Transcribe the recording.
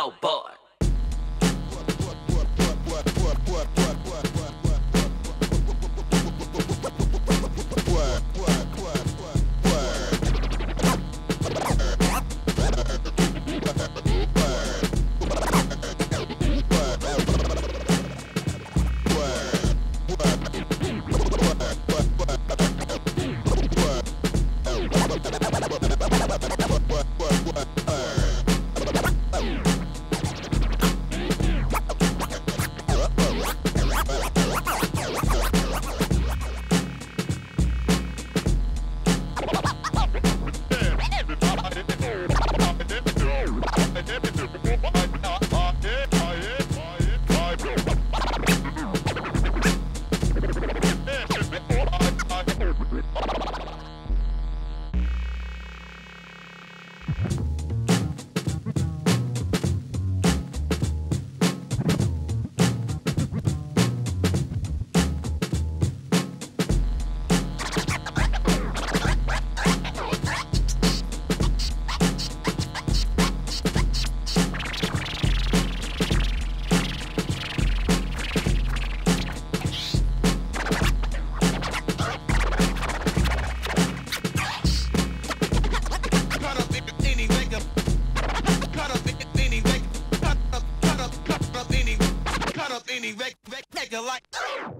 Oh boy. Make wreck, wreck, wreck, like.